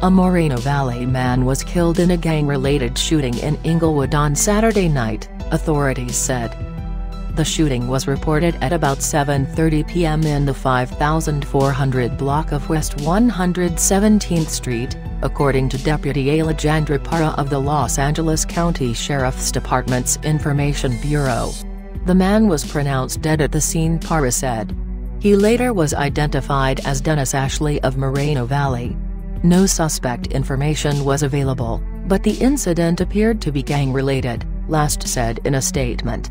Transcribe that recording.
A Moreno Valley man was killed in a gang-related shooting in Inglewood on Saturday night, authorities said. The shooting was reported at about 7.30 p.m. in the 5400 block of West 117th Street, according to Deputy Alejandra Parra of the Los Angeles County Sheriff's Department's Information Bureau. The man was pronounced dead at the scene Parra said. He later was identified as Dennis Ashley of Moreno Valley. No suspect information was available, but the incident appeared to be gang-related, Last said in a statement.